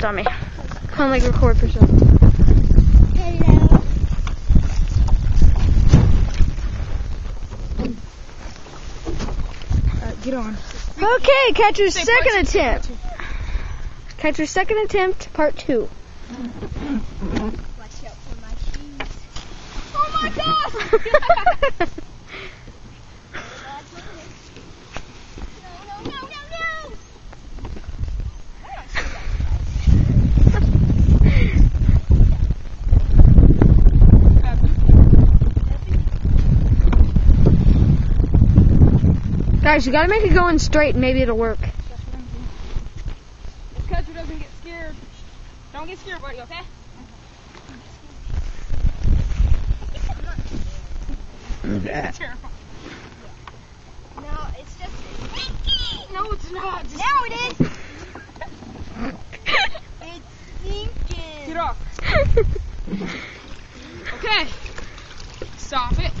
Dummy. Come like record for some. Hello. Uh, get on. Okay, Katcher's Say second attempt. Katcher's second attempt, part two. Watch out for my shoes. Oh my gosh! no, no, no, no, no! Guys, you gotta make it going straight and maybe it'll work. If Katcher doesn't get scared, don't get scared, buddy, okay? Terrifying. No, it's just! No, it's not. Just Now it is! it's stinking! get off. Okay. Stop it.